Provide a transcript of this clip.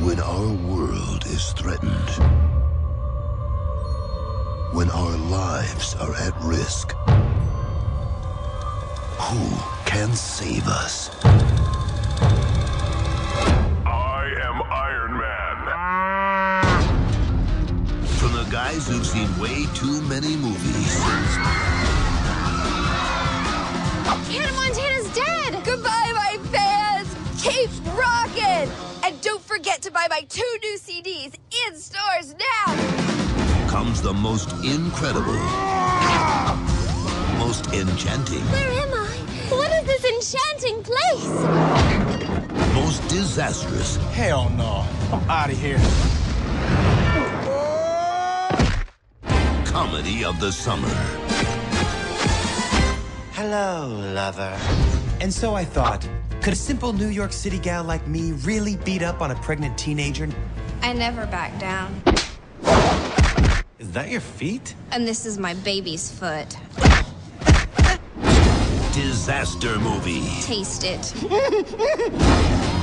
When our world is threatened, when our lives are at risk, who can save us? I am Iron Man. From the guys who've seen way too many movies Hannah Montana's dead! Don't to buy my two new CDs in stores now! comes the most incredible, most enchanting, Where am I? What is this enchanting place? most disastrous, Hell no. I'm out of here. comedy of the summer. Hello, lover. And so I thought, could a simple New York City gal like me really beat up on a pregnant teenager? I never back down. Is that your feet? And this is my baby's foot. Disaster movie. Taste it.